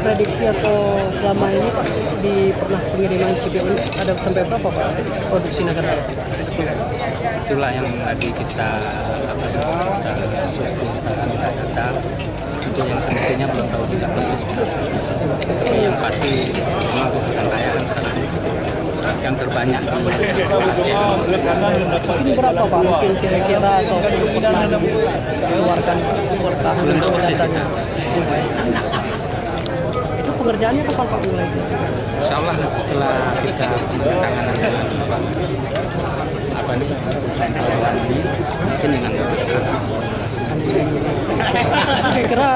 prediksi atau selama ini Pak di pernah pengiriman CPO ini ada sampai berapa Pak produksi negara? itulah yang lagi kita apa ya, kita survei sekarang kita data untuk yang semestinya belum tahu juga persis tapi yang pasti memang kebutuhan kan sekarang yang terbanyak di Aceh Mungkin berapa Pak? Mungkin kira-kira atau pernah dikeluarkan belum tahu persis datanya? kita Itu pengerjaannya kapan Pak mulai? Insya Allah setelah kita penandatanganan dengan apa ini mungkin dengan Kira-kira